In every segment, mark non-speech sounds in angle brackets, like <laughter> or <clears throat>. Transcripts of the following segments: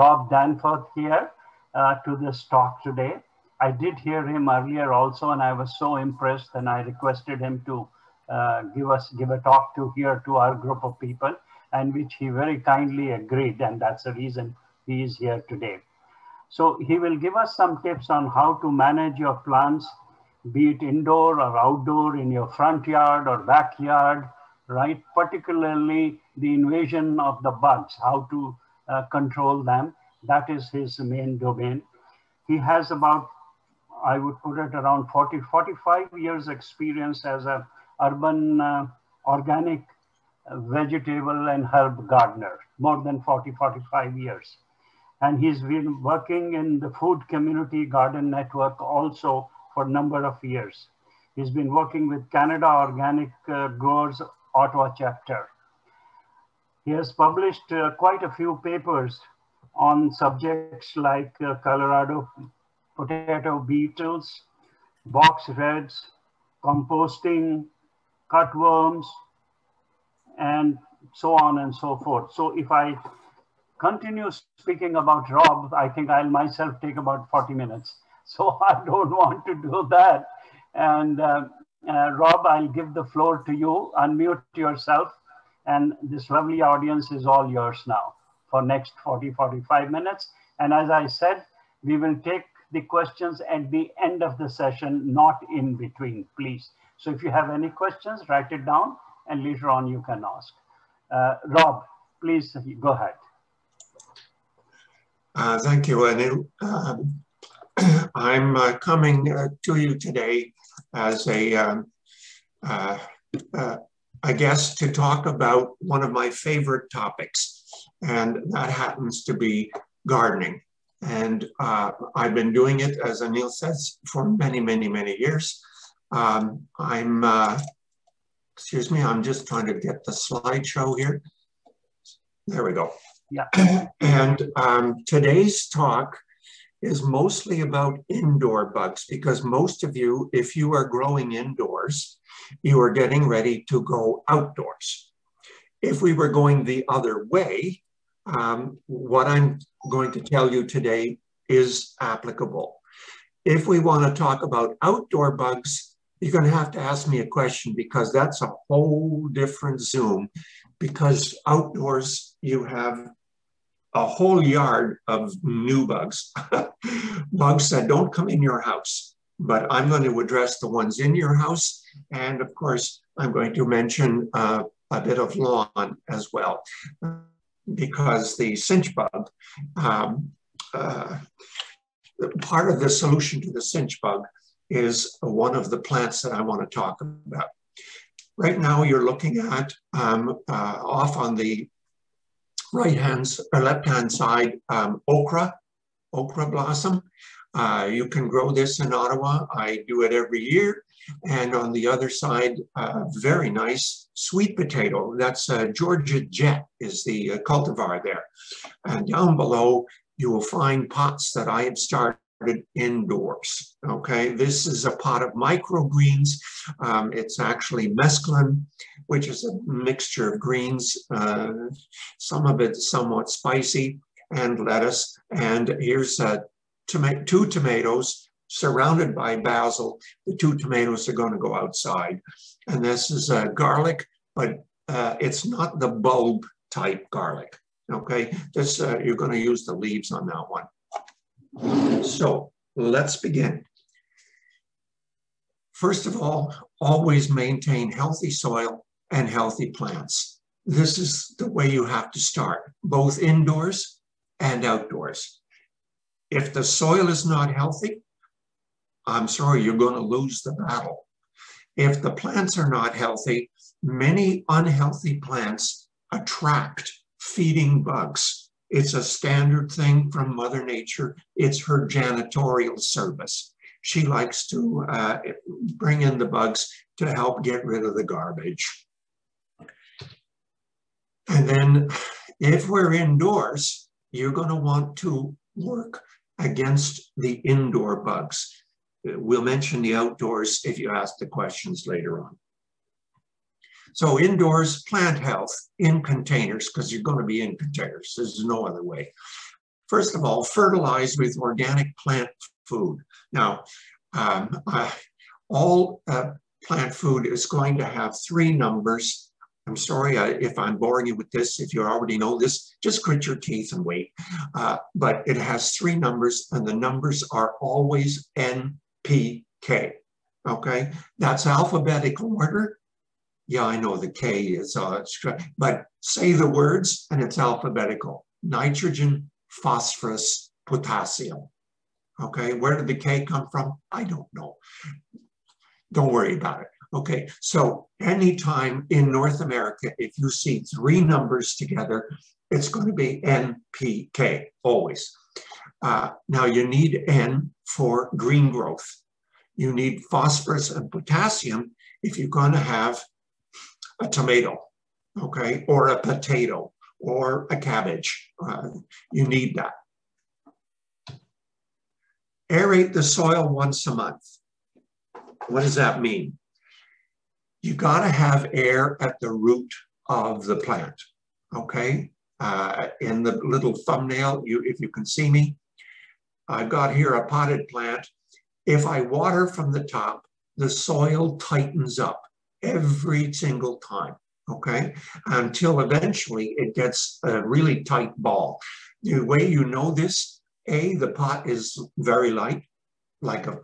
Rob Danforth here uh, to this talk today. I did hear him earlier also, and I was so impressed, and I requested him to uh, give us give a talk to here to our group of people, and which he very kindly agreed, and that's the reason he is here today. So he will give us some tips on how to manage your plants, be it indoor or outdoor in your front yard or backyard, right? Particularly the invasion of the bugs, how to uh, control them. That is his main domain. He has about, I would put it around 40, 45 years experience as a urban uh, organic uh, vegetable and herb gardener, more than 40, 45 years. And he's been working in the food community garden network also for a number of years. He's been working with Canada Organic uh, Growers Ottawa chapter. He has published uh, quite a few papers on subjects like uh, Colorado potato beetles, box reds, composting, cutworms, and so on and so forth. So if I continue speaking about Rob, I think I'll myself take about 40 minutes. <laughs> So I don't want to do that. And uh, uh, Rob, I'll give the floor to you. Unmute yourself. And this lovely audience is all yours now for next 40, 45 minutes. And as I said, we will take the questions at the end of the session, not in between, please. So if you have any questions, write it down and later on you can ask. Uh, Rob, please go ahead. Uh, thank you, Anil. Um, <clears throat> I'm uh, coming uh, to you today as a, um, uh, uh, I guess, to talk about one of my favorite topics, and that happens to be gardening. And uh, I've been doing it, as Anil says, for many, many, many years. Um, I'm, excuse me, I'm just trying to get the slideshow here. There we go. Yeah. <clears throat> And um, today's talk is mostly about indoor bugs because most of you, if you are growing indoors, you are getting ready to go outdoors. If we were going the other way, um, what I'm going to tell you today is applicable. If we want to talk about outdoor bugs, you're going to have to ask me a question because that's a whole different Zoom. Because outdoors, you have a whole yard of new bugs, <laughs> bugs that don't come in your house. But I'm going to address the ones in your house. And of course, I'm going to mention uh, a bit of lawn as well, because the chinch bug, um, uh, part of the solution to the chinch bug is one of the plants that I want to talk about. Right now, you're looking at um, uh, off on the right hand or left hand side um, okra, okra blossom. Uh, you can grow this in Ottawa. I do it every year. And on the other side, uh, very nice sweet potato. That's uh, Georgia Jet is the uh, cultivar there. And down below, you will find pots that I have started indoors. Okay, this is a pot of microgreens. Um, it's actually mesclun, which is a mixture of greens. Uh, some of it somewhat spicy, and lettuce. And here's toma two tomatoes surrounded by basil. The two tomatoes are going to go outside. And this is uh, garlic, but uh, it's not the bulb type garlic. Okay, this uh, you're going to use the leaves on that one. So let's begin. First of all, always maintain healthy soil and healthy plants. This is the way you have to start, both indoors and outdoors. If the soil is not healthy, I'm sorry, you're going to lose the battle. If the plants are not healthy, many unhealthy plants attract feeding bugs. It's a standard thing from Mother Nature. It's her janitorial service. She likes to uh, bring in the bugs to help get rid of the garbage. And then if we're indoors, you're going to want to work against the indoor bugs. We'll mention the outdoors if you ask the questions later on. So indoors, plant health in containers, because you're going to be in containers. There's no other way. First of all, fertilize with organic plant food. Now, um, uh, all uh, plant food is going to have three numbers. I'm sorry if I'm boring you with this. If you already know this, just grit your teeth and wait. Uh, but it has three numbers, and the numbers are always NPK. Okay, that's alphabetical order. Yeah, I know the K is, uh, but say the words and it's alphabetical. Nitrogen, phosphorus, potassium. Okay, where did the K come from? I don't know. Don't worry about it. Okay, so anytime in North America, if you see three numbers together, it's going to be NPK, always. Uh, now you need N for green growth. You need phosphorus and potassium if you're going to have a tomato, okay, or a potato, or a cabbage. Uh, you need that. Aerate the soil once a month. What does that mean? You got to have air at the root of the plant, okay? Uh, in the little thumbnail, you, if you can see me, I've got here a potted plant. If I water from the top, the soil tightens up every single time okay, until eventually it gets a really tight ball. The way you know this, A, the pot is very light, like a,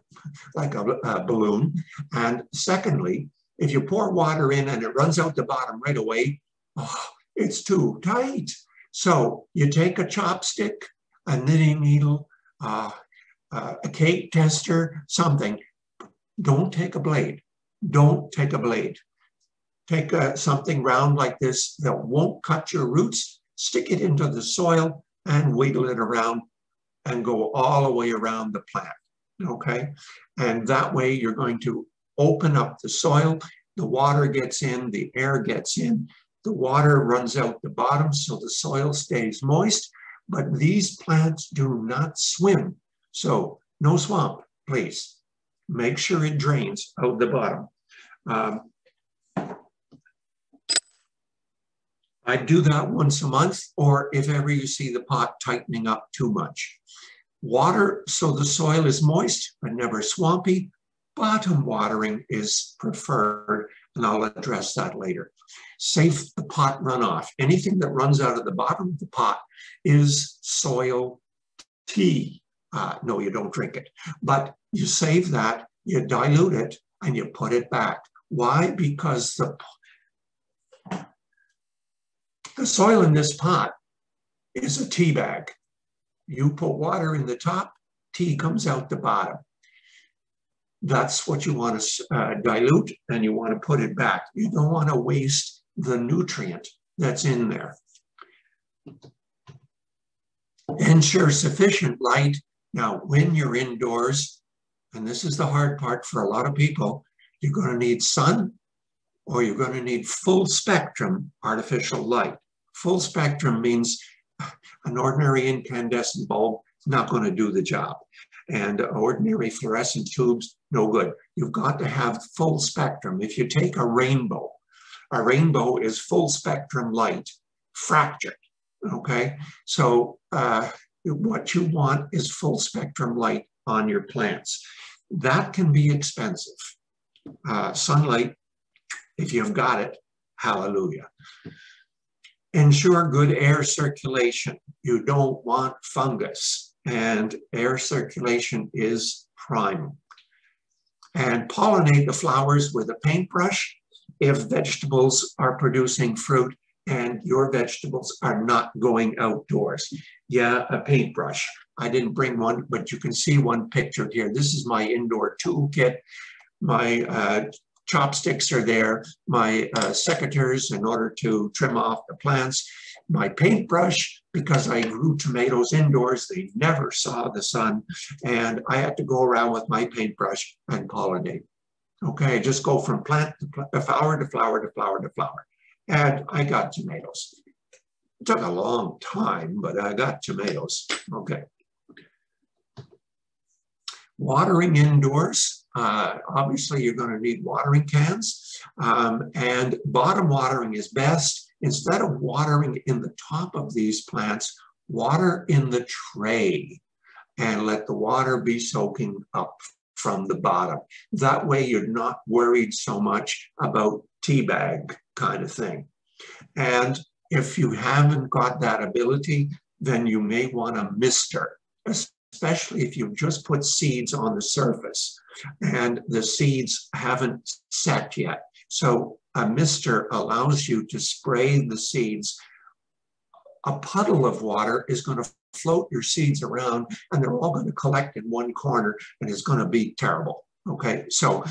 like a, a balloon. And secondly, if you pour water in and it runs out the bottom right away, oh, it's too tight. So you take a chopstick, a knitting needle, uh, uh, a cake tester, something. Don't take a blade. Don't take a blade take a, something round like this that won't cut your roots, stick it into the soil and wiggle it around and go all the way around the plant, okay? And that way you're going to open up the soil, the water gets in, the air gets in, the water runs out the bottom so the soil stays moist, but these plants do not swim. So no swamp, please. Make sure it drains out the bottom. Um, I do that once a month, or if ever you see the pot tightening up too much. Water so the soil is moist but never swampy. Bottom watering is preferred, and I'll address that later. Safe the pot runoff. Anything that runs out of the bottom of the pot is soil tea. Uh, no, you don't drink it, but you save that, you dilute it, and you put it back. Why? Because the the soil in this pot is a tea bag. You put water in the top, tea comes out the bottom. That's what you want to uh, dilute and you want to put it back. You don't want to waste the nutrient that's in there. Ensure sufficient light. Now, when you're indoors, and this is the hard part for a lot of people, you're going to need sun or you're going to need full spectrum artificial light. Full spectrum means an ordinary incandescent bulb is not going to do the job. And ordinary fluorescent tubes, no good. You've got to have full spectrum. If you take a rainbow, a rainbow is full spectrum light, fractured, okay? So uh, what you want is full spectrum light on your plants. That can be expensive. Uh, sunlight, if you've got it, hallelujah. Ensure good air circulation. You don't want fungus, and air circulation is prime. And pollinate the flowers with a paintbrush if vegetables are producing fruit and your vegetables are not going outdoors. Yeah, a paintbrush. I didn't bring one, but you can see one pictured here. This is my indoor toolkit. My uh, chopsticks are there, my uh, secateurs in order to trim off the plants, my paintbrush, because I grew tomatoes indoors, they never saw the sun, and I had to go around with my paintbrush and pollinate. Okay, just go from plant to plant, flower to flower to flower to flower. And I got tomatoes. It took a long time, but I got tomatoes. Okay. Watering indoors, uh, obviously, you're going to need watering cans, um, and bottom watering is best. Instead of watering in the top of these plants, water in the tray and let the water be soaking up from the bottom. That way you're not worried so much about tea bag kind of thing. And if you haven't got that ability, then you may want a mister, especially if you've just put seeds on the surface and the seeds haven't set yet. So a mister allows you to spray the seeds. A puddle of water is going to float your seeds around and they're all going to collect in one corner and it's going to be terrible. Okay, so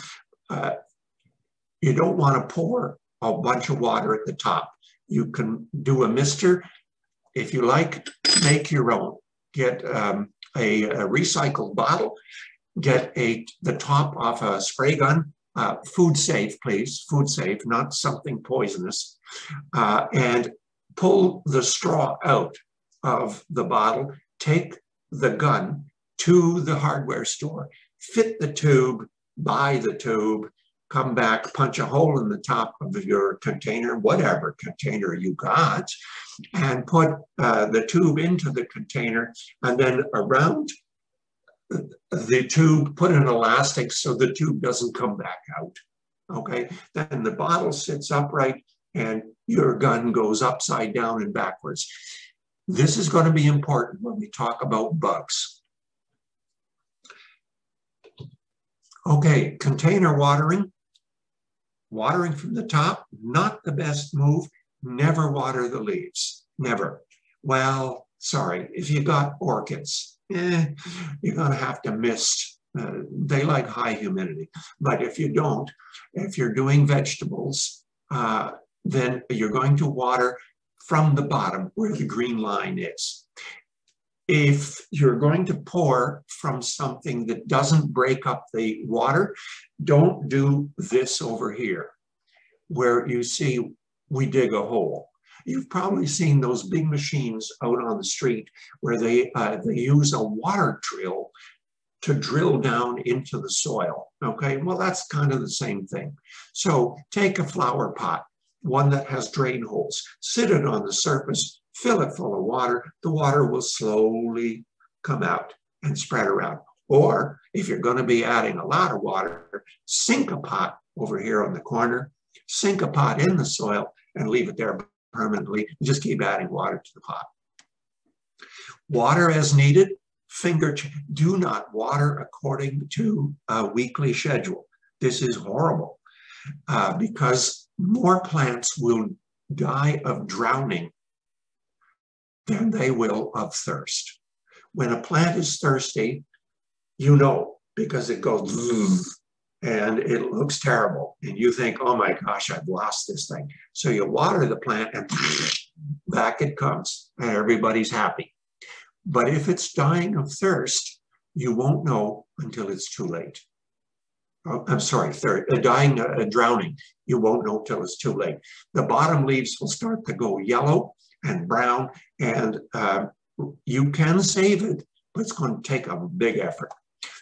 uh, you don't want to pour a bunch of water at the top. You can do a mister. If you like, make your own. Get um, a, a, recycled bottle, get a the top off a spray gun, uh, food safe, please, food safe, not something poisonous, uh, and pull the straw out of the bottle, take the gun to the hardware store, fit the tube, buy the tube, come back, punch a hole in the top of your container, whatever container you got, and put uh, the tube into the container, and then around the tube, put an elastic so the tube doesn't come back out. Okay, then the bottle sits upright and your gun goes upside down and backwards. This is going to be important when we talk about bugs. Okay, container watering. Watering from the top, not the best move. Never water the leaves, never. Well, sorry, if you got orchids, eh, you're gonna have to mist. Uh, they like high humidity. But if you don't, if you're doing vegetables, uh, then you're going to water from the bottom where the green line is. If you're going to pour from something that doesn't break up the water, don't do this over here, where you see we dig a hole. You've probably seen those big machines out on the street where they, uh, they use a water drill to drill down into the soil. Okay, well, that's kind of the same thing. So take a flower pot, one that has drain holes. Sit it on the surface, fill it full of water. The water will slowly come out and spread around. Or if you're going to be adding a lot of water, sink a pot over here on the corner, sink a pot in the soil and leave it there permanently. Just keep adding water to the pot. Water as needed, finger, do not water according to a weekly schedule. This is horrible uh, because more plants will die of drowning than they will of thirst. When a plant is thirsty, you know because it goes and it looks terrible. And you think, oh my gosh, I've lost this thing. So you water the plant and <laughs> back it comes and everybody's happy. But if it's dying of thirst, you won't know until it's too late oh, I'm sorry, third, uh, dying, uh, drowning, you won't know till it's too late. The bottom leaves will start to go yellow and brown, and uh, you can save it, but it's going to take a big effort.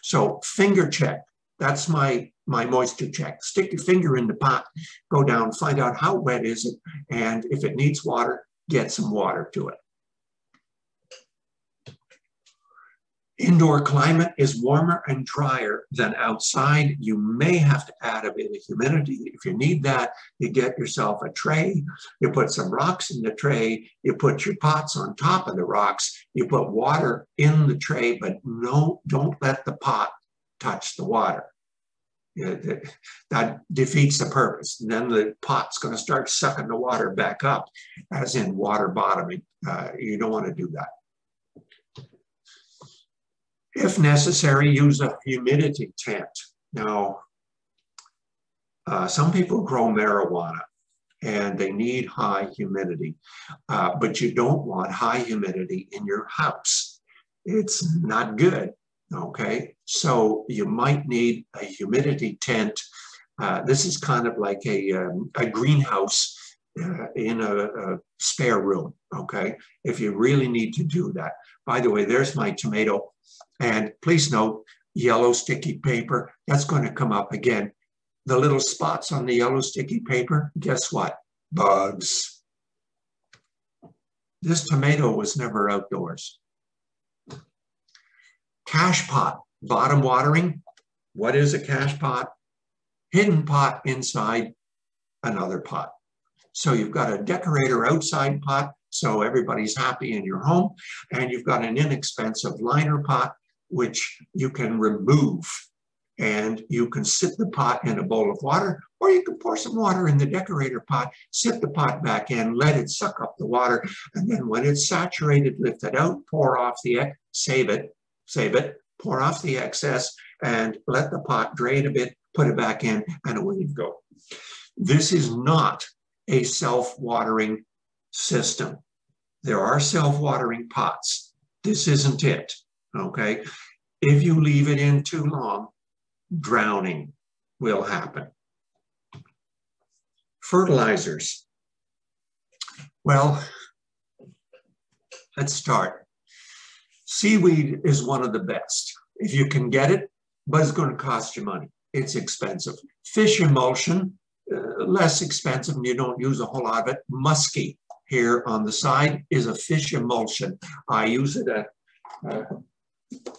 So finger check, that's my, my moisture check. Stick your finger in the pot, go down, find out how wet is it, and if it needs water, get some water to it. Indoor climate is warmer and drier than outside. You may have to add a bit of humidity. If you need that, you get yourself a tray, you put some rocks in the tray, you put your pots on top of the rocks, you put water in the tray, but no, don't let the pot touch the water. That defeats the purpose. And then the pot's going to start sucking the water back up, as in water bottoming. Uh, you don't want to do that. If necessary, use a humidity tent. Now, uh, some people grow marijuana and they need high humidity, uh, but you don't want high humidity in your house. It's not good, okay? So you might need a humidity tent. Uh, this is kind of like a, um, a greenhouse uh, in a, a, spare room, okay? If you really need to do that. By the way, there's my tomato. And please note, yellow sticky paper, that's going to come up again. The little spots on the yellow sticky paper, guess what? Bugs. This tomato was never outdoors. Cache pot, bottom watering. What is a cache pot? Hidden pot inside another pot. So you've got a decorator outside pot, so everybody's happy in your home, and you've got an inexpensive liner pot, which you can remove and you can sit the pot in a bowl of water, or you can pour some water in the decorator pot, sit the pot back in, let it suck up the water, and then when it's saturated, lift it out, pour off the, excess, save it, save it, pour off the excess, and let the pot drain a bit, put it back in, and away you go. This is not a self-watering system. There are self-watering pots. This isn't it, okay? If you leave it in too long, drowning will happen. Fertilizers. Well, let's start. Seaweed is one of the best. If you can get it, but it's going to cost you money. It's expensive. Fish emulsion, uh, less expensive and you don't use a whole lot of it. Musky here on the side is a fish emulsion. I use it at uh,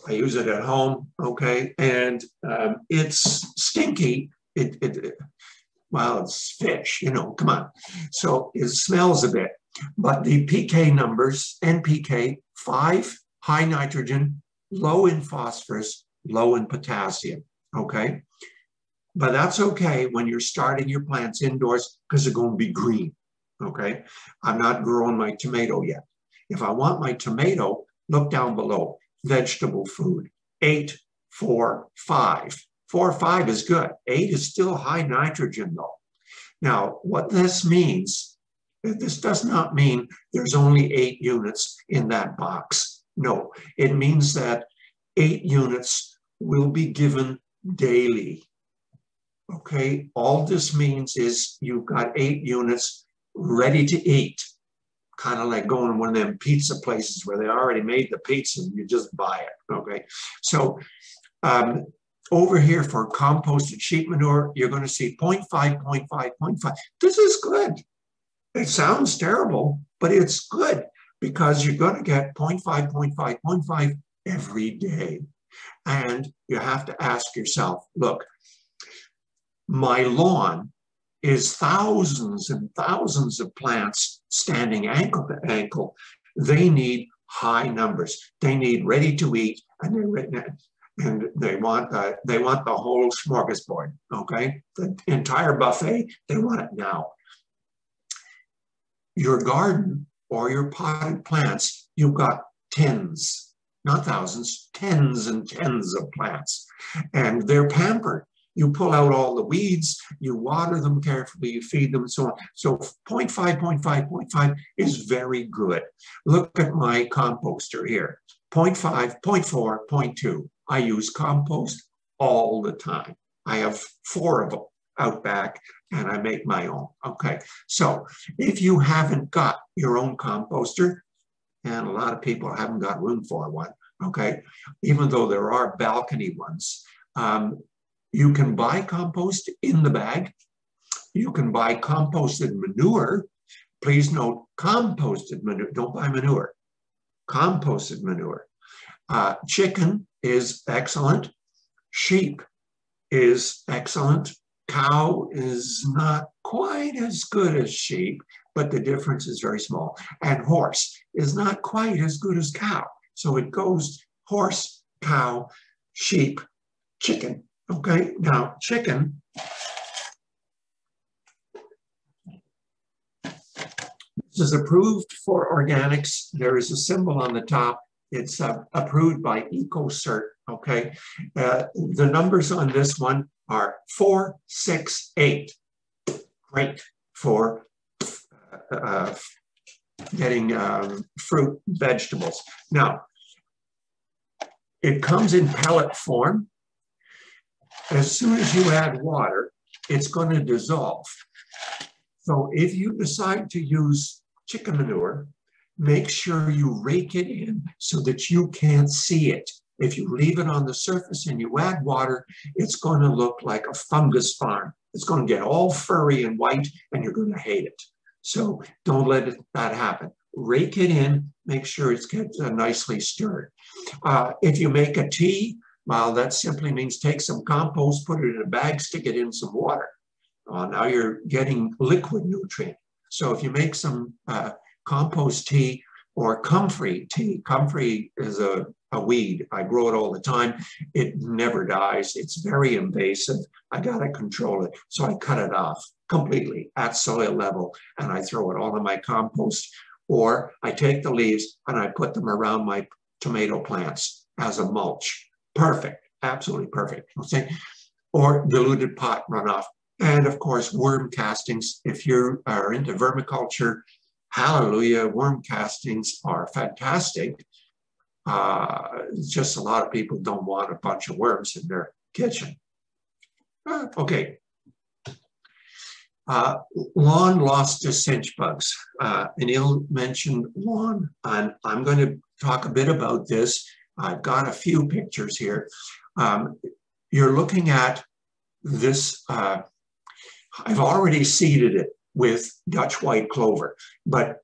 I use it at home, okay, and um, it's stinky. It, it, it, well, it's fish, you know, come on. So it smells a bit, but the pK numbers, NPK, five, high nitrogen, low in phosphorus, low in potassium, okay? But that's okay when you're starting your plants indoors because they're going to be green, okay? I'm not growing my tomato yet. If I want my tomato, look down below vegetable food. Eight, four, five. Four, five is good. Eight is still high nitrogen though. Now, what this means, this does not mean there's only eight units in that box. No, it means that eight units will be given daily. Okay, all this means is you've got eight units ready to eat kind of like going to one of them pizza places where they already made the pizza and you just buy it. Okay. So um, over here for composted sheep manure, you're going to see 0 0.5, 0 0.5, 0.5. This is good. It sounds terrible, but it's good because you're going to get 0.5, 0.5, 0.5 every day. And you have to ask yourself, look, my lawn is thousands and thousands of plants standing ankle to ankle. They need high numbers. They need ready to eat, and they and they want the they want the whole smorgasbord. Okay, the entire buffet. They want it now. Your garden or your potted plants, you've got tens, not thousands, tens and tens of plants, and they're pampered. You pull out all the weeds, you water them carefully, you feed them, and so on. So 0.5, 0.5, 0.5 is very good. Look at my composter here. 0.5, 0.4, 0.2. I use compost all the time. I have four of them out back and I make my own. Okay, so if you haven't got your own composter, and a lot of people haven't got room for one, okay, even though there are balcony ones, um, you can buy compost in the bag. You can buy composted manure. Please note composted manure, don't buy manure. Composted manure. Uh, chicken is excellent. Sheep is excellent. Cow is not quite as good as sheep, but the difference is very small. And horse is not quite as good as cow. So it goes horse, cow, sheep, chicken. Okay, now chicken. This is approved for organics. There is a symbol on the top. It's uh, approved by EcoCert, okay? Uh, the numbers on this one are four, six, eight. Great for uh, getting um, fruit, vegetables. Now, it comes in pellet form as soon as you add water, it's going to dissolve. So if you decide to use chicken manure, make sure you rake it in so that you can't see it. If you leave it on the surface and you add water, it's going to look like a fungus farm. It's going to get all furry and white and you're going to hate it. So don't let it, that happen. rake it in, make sure it's gets uh, nicely stirred. Uh, if you make a tea, well, that simply means take some compost, put it in a bag, stick it in some water. Uh, now you're getting liquid nutrient. So if you make some uh, compost tea or comfrey tea, comfrey is a, a weed. I grow it all the time. It never dies. It's very invasive. I got to control it. So I cut it off completely at soil level and I throw it all in my compost. Or I take the leaves and I put them around my tomato plants as a mulch. Perfect, absolutely perfect. Okay. Or diluted pot runoff. And of course, worm castings. If you are into vermiculture, hallelujah, worm castings are fantastic. Uh, just a lot of people don't want a bunch of worms in their kitchen. Uh, okay. Uh, lawn lost to chinch bugs. Uh, mentioned lawn, and I'm going to talk a bit about this. I've got a few pictures here. Um, you're looking at this, uh, I've already seeded it with Dutch white clover, but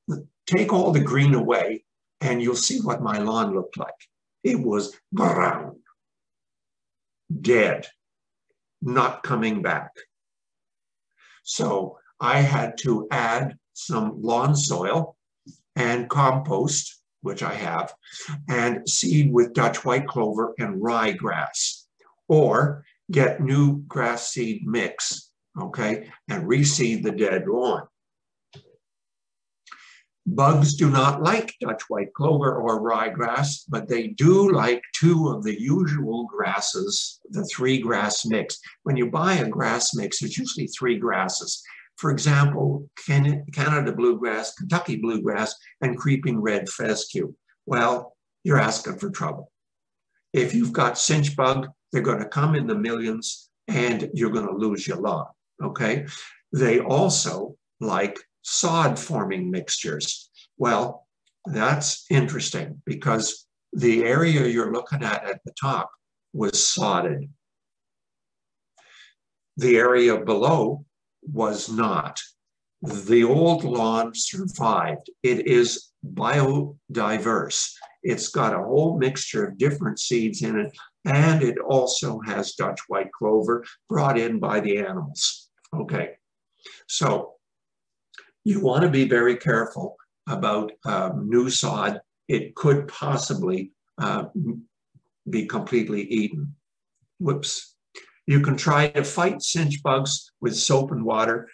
take all the green away and you'll see what my lawn looked like. It was brown, dead, not coming back. So I had to add some lawn soil and compost, which I have, and seed with Dutch white clover and rye grass, or get new grass seed mix, okay, and reseed the dead lawn. Bugs do not like Dutch white clover or ryegrass, but they do like two of the usual grasses, the three grass mix. When you buy a grass mix, it's usually three grasses. For example, Canada bluegrass, Kentucky bluegrass, and creeping red fescue. Well, you're asking for trouble. If you've got chinch bug, they're going to come in the millions and you're going to lose your lawn, okay? They also like sod forming mixtures. Well, that's interesting because the area you're looking at at the top was sodded. The area below was not. The old lawn survived. It is biodiverse. It's got a whole mixture of different seeds in it, and it also has Dutch white clover brought in by the animals. Okay, so you want to be very careful about um, new sod. It could possibly uh, be completely eaten. Whoops. You can try to fight chinch bugs with soap and water.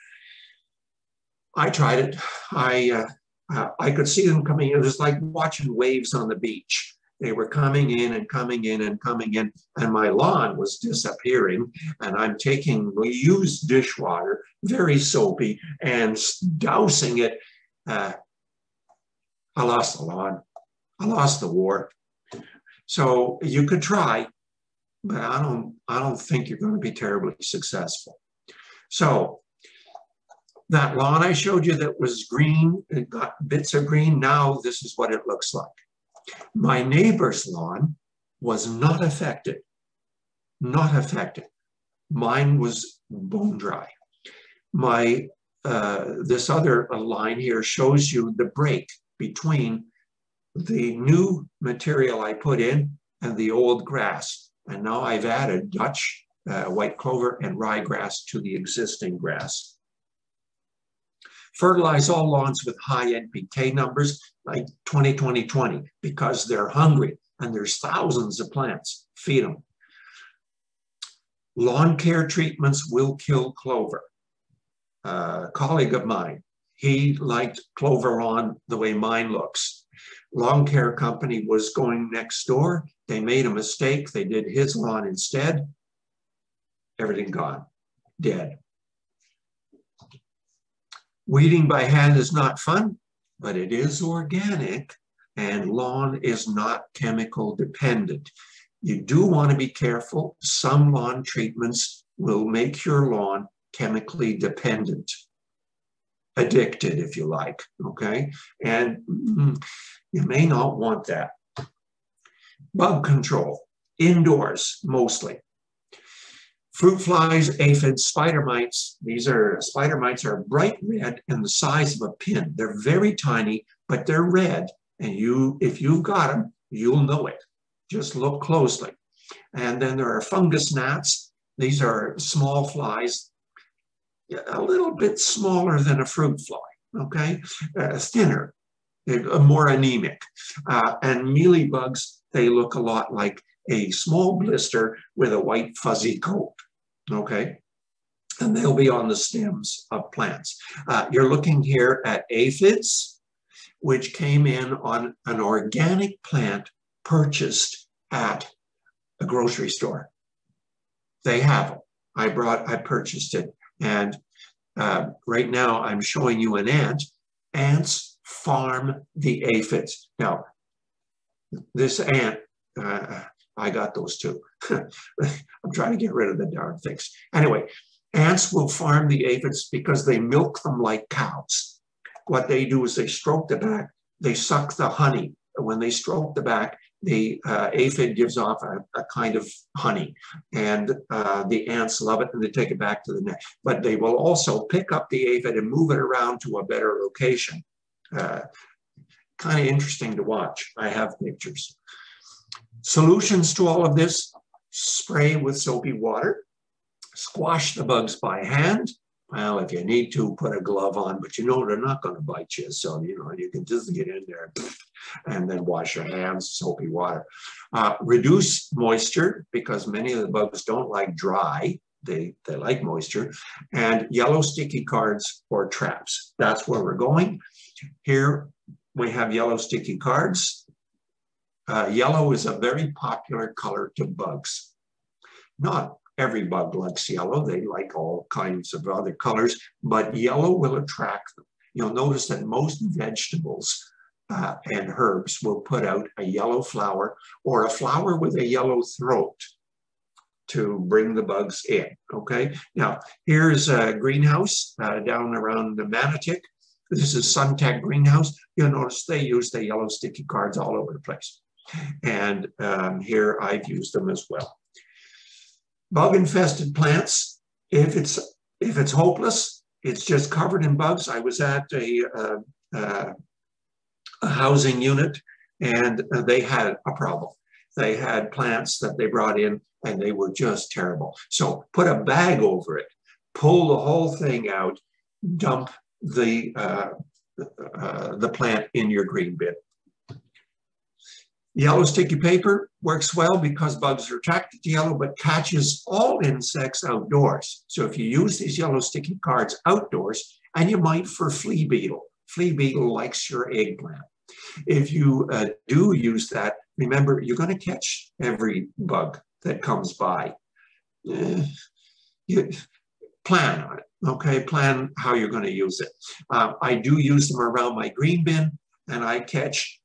I tried it. I, uh, uh, I could see them coming in. It was like watching waves on the beach. They were coming in and coming in and coming in, and my lawn was disappearing. And I'm taking used dishwater, very soapy, and dousing it. Uh, I lost the lawn. I lost the war. So you could try, but I don't. I don't think you're going to be terribly successful. So that lawn I showed you that was green, it got bits of green. Now this is what it looks like. My neighbor's lawn was not affected, not affected. Mine was bone dry. My, uh, this other line here shows you the break between the new material I put in and the old grass. And now I've added Dutch uh, white clover and ryegrass to the existing grass. Fertilize all lawns with high NPK numbers like 20, 20, 20 because they're hungry and there's thousands of plants. Feed them. Lawn care treatments will kill clover. a colleague of mine, he liked clover lawn the way mine looks. Lawn care company was going next door. They made a mistake. They did his lawn instead. Everything gone, dead. Weeding by hand is not fun, but it is organic and lawn is not chemical dependent. You do want to be careful. Some lawn treatments will make your lawn chemically dependent, addicted, if you like, okay? And mm, you may not want that. Bug control, indoors mostly. Fruit flies, aphids, spider mites. These are spider mites are bright red and the size of a pin. They're very tiny. but they're red. And you, if you've got them, you'll know it. Just look closely. And then there are fungus gnats. These are small flies, a little bit smaller than a fruit fly, okay? Uh, thinner, uh, more anemic. Uh, and mealybugs, they look a lot like a small blister with a white fuzzy coat, okay? And they'll be on the stems of plants. Uh, you're looking here at aphids, which came in on an organic plant purchased at a grocery store. They have them. I brought, I purchased it. And uh, right now I'm showing you an ant. Ants farm the aphids. Now, this ant, uh, I got those too. <laughs> I'm trying to get rid of the darn things. Anyway, ants will farm the aphids because they milk them like cows. What they do is they stroke the back, they suck the honey. When they stroke the back, the uh, aphid gives off a, a, kind of honey and uh, the ants love it and they take it back to the nest. But they will also pick up the aphid and move it around to a better location. Uh, kind of interesting to watch. I have pictures. Solutions to all of this, spray with soapy water, squash the bugs by hand, well, if you need to, put a glove on, but you know they're not going to bite you. So, you know, you can just get in there <laughs> and then wash your hands, soapy water. Uh, reduce moisture because many of the bugs don't like dry. They, they like moisture. And yellow sticky cards or traps. That's where we're going. Here we have yellow sticky cards. Uh, yellow is a very popular color to bugs. Not Every bug likes yellow. They like all kinds of other colors, but yellow will attract them. You'll notice that most vegetables uh, and herbs will put out a yellow flower or a flower with a yellow throat to bring the bugs in, okay? Now, here's a greenhouse uh, down around the Manotick. This is Suntech greenhouse. You'll notice they use the yellow sticky cards all over the place. And um, here I've used them as well bug infested plants, if it's if it's hopeless, it's just covered in bugs. I was at a, uh, uh, a housing unit and they had a problem. They had plants that they brought in and they were just terrible. So put a bag over it, pull the whole thing out, dump the, uh, uh the plant in your green bin. Yellow sticky paper works well because bugs are attracted to yellow, but catches all insects outdoors. So if you use these yellow sticky cards outdoors, and you might for flea beetle, flea beetle likes your eggplant. If you uh, do use that, remember you're going to catch every bug that comes by. Eh, you plan on it, okay? Plan how you're going to use it. Uh, I do use them around my green bin, and I catch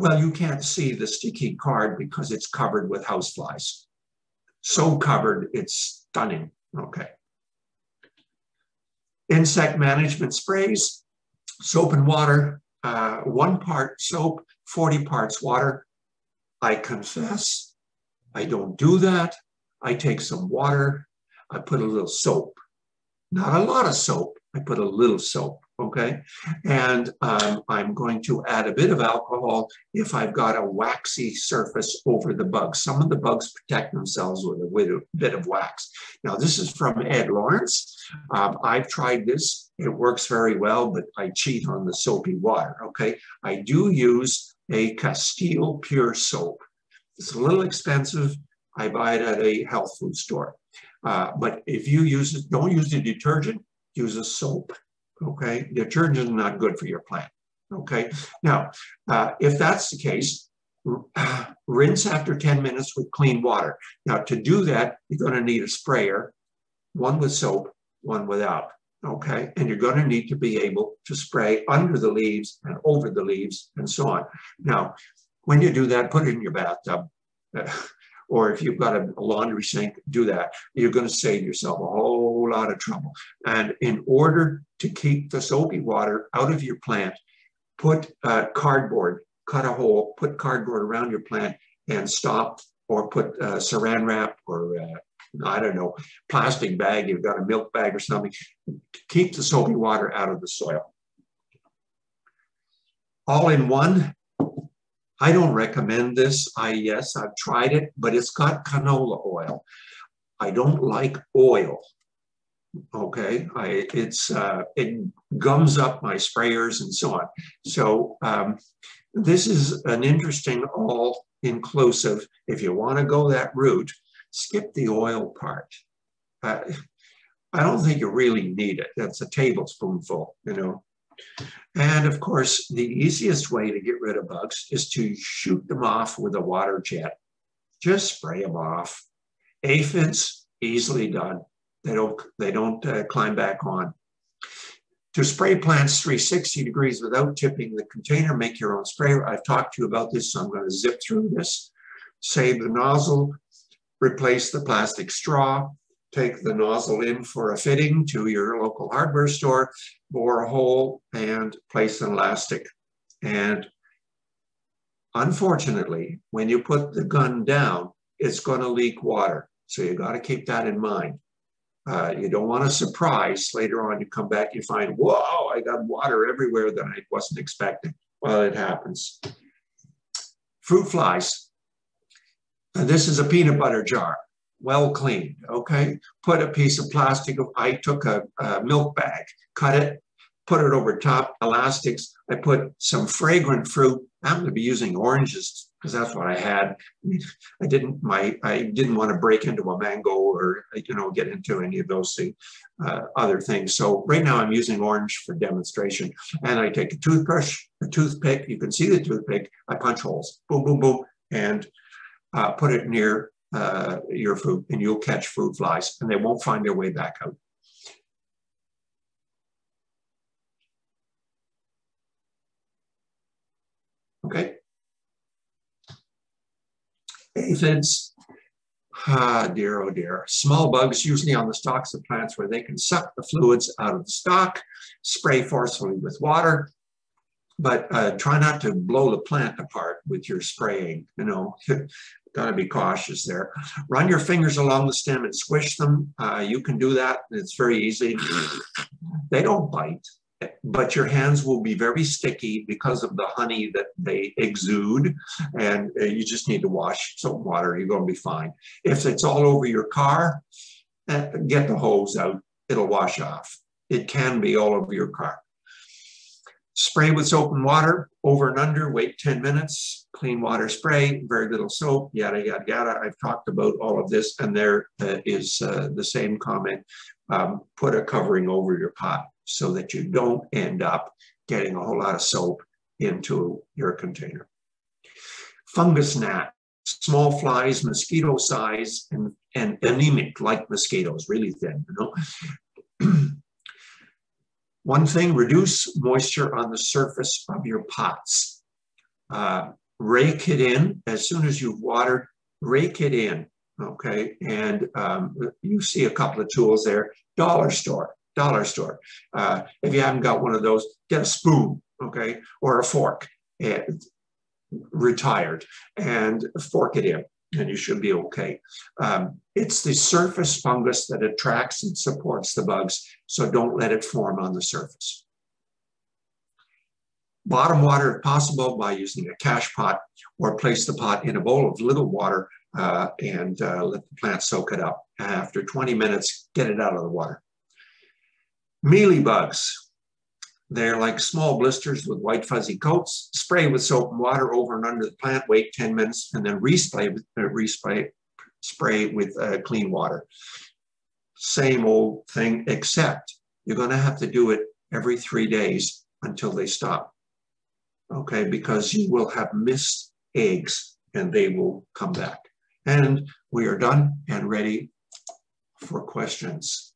well, you can't see the sticky card because it's covered with houseflies. So covered, it's stunning. Okay. Insect management sprays, soap and water, uh, one part soap, 40 parts water. I confess, I don't do that. I take some water, I put a little soap. Not a lot of soap, I put a little soap okay? And um, I'm going to add a bit of alcohol if I've got a waxy surface over the bugs. Some of the bugs protect themselves with a, bit of wax. Now, this is from Ed Lawrence. Um, I've tried this. It works very well, but I cheat on the soapy water, okay? I do use a Castile Pure soap. It's a little expensive. I buy it at a health food store. Uh, but if you use it, don't use the detergent, use a soap okay? Detergent is not good for your plant, okay? Now, uh, if that's the case, <clears throat> rinse after 10 minutes with clean water. Now, to do that, you're gonna need a sprayer, one with soap, one without, okay? And you're gonna need to be able to spray under the leaves and over the leaves and so on. Now, when you do that, put it in your bathtub. <laughs> or if you've got a, laundry sink, do that. You're going to save yourself a whole lot of trouble. And in order to keep the soapy water out of your plant, put uh, cardboard, cut a hole, put cardboard around your plant and stop or put uh, saran wrap or uh, I don't know, plastic bag, you've got a milk bag or something, keep the soapy water out of the soil. all in one. I don't recommend this. I, yes, I've tried it, but it's got canola oil. I don't like oil. Okay, I, it's uh, it gums up my sprayers and so on. So um, this is an interesting all-inclusive. If you want to go that route, skip the oil part. Uh, I don't think you really need it. That's a tablespoonful, you know. And of course, the easiest way to get rid of bugs is to shoot them off with a water jet. Just spray them off. Aphids, easily done. They don't, they don't uh, climb back on. To spray plants 360 degrees without tipping the container, make your own sprayer. I've talked to you about this, so I'm going to zip through this. Save the nozzle, replace the plastic straw, take the nozzle in for a fitting to your local hardware store, bore a hole and place an elastic. And unfortunately, when you put the gun down, it's going to leak water. So you got to keep that in mind. Uh, you don't want a surprise later on. You come back, you find, whoa, I got water everywhere that I wasn't expecting. Well, it happens. Fruit flies. And this is a peanut butter jar well cleaned, okay? Put a piece of plastic, I took a, a milk bag, cut it, put it over top, elastics. I put some fragrant fruit. I'm gonna be using oranges because that's what I had. I didn't my I didn't want to break into a mango or you know get into any of those uh, other things. So right now I'm using orange for demonstration, and I take a toothbrush, a toothpick. You can see the toothpick. I punch holes, boom, boom, boom, and uh, put it near uh, your food and you'll catch fruit flies and they won't find their way back out. Okay. Aphids, ah dear, oh dear. Small bugs usually on the stalks of plants where they can suck the fluids out of the stalk, spray forcefully with water, but uh, try not to blow the plant apart with your spraying. You know, <laughs> got to be cautious there. Run your fingers along the stem and squish them. Uh, you can do that. It's very easy. They don't bite, but your hands will be very sticky because of the honey that they exude. And uh, you just need to wash some water. You're going to be fine. If it's all over your car, uh, get the hose out. It'll wash off. It can be all over your car. Spray with soap and water over and under, wait 10 minutes, clean water spray, very little soap, yada, yada, yada. I've talked about all of this and there uh, is uh, the same comment. Um, put a covering over your pot so that you don't end up getting a whole lot of soap into your container. Fungus gnat, small flies, mosquito size, and, and anemic like mosquitoes, really thin, you know. One thing, reduce moisture on the surface of your pots. Uh, rake it in as soon as you've watered, rake it in, okay? And um, you see a couple of tools there. Dollar store, dollar store. Uh, if you haven't got one of those, get a spoon, okay? Or a fork, and retired, and fork it in and you should be okay. Um, it's the surface fungus that attracts and supports the bugs, so don't let it form on the surface. Bottom water if possible by using a cache pot or place the pot in a bowl of little water uh, and uh, let the plant soak it up. After 20 minutes, get it out of the water. Mealy bugs. They're like small blisters with white fuzzy coats. Spray with soap and water over and under the plant, wait 10 minutes, and then respray with, uh, respray, spray with uh, clean water. Same old thing, except you're gonna have to do it every three days until they stop. Okay, because you will have missed eggs and they will come back. And we are done and ready for questions.